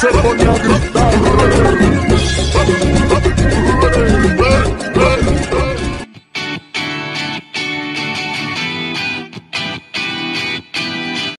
se pone a gritar.